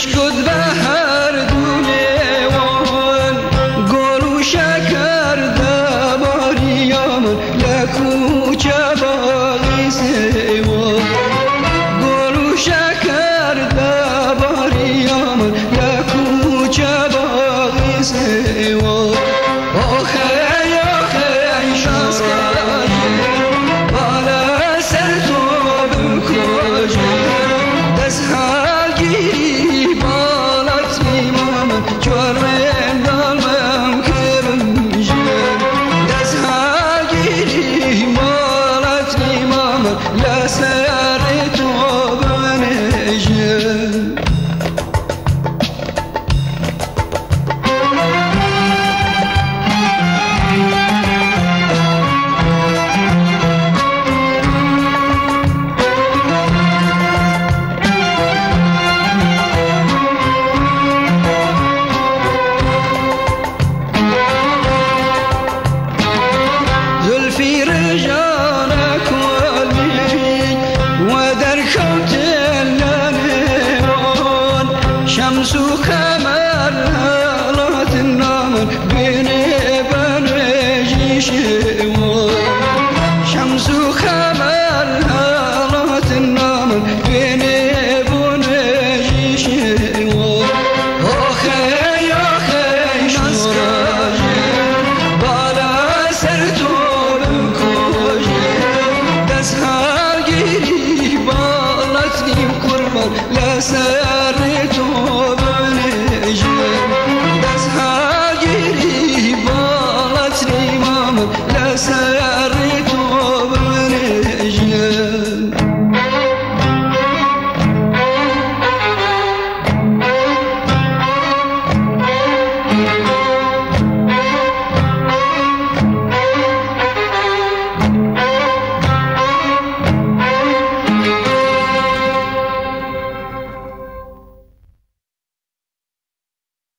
شکد به هر دونه وان. گلو شکر دباریان لکوچه باقی سیوان گلو شکر دباریان لکوچه باقی سیوان love, love.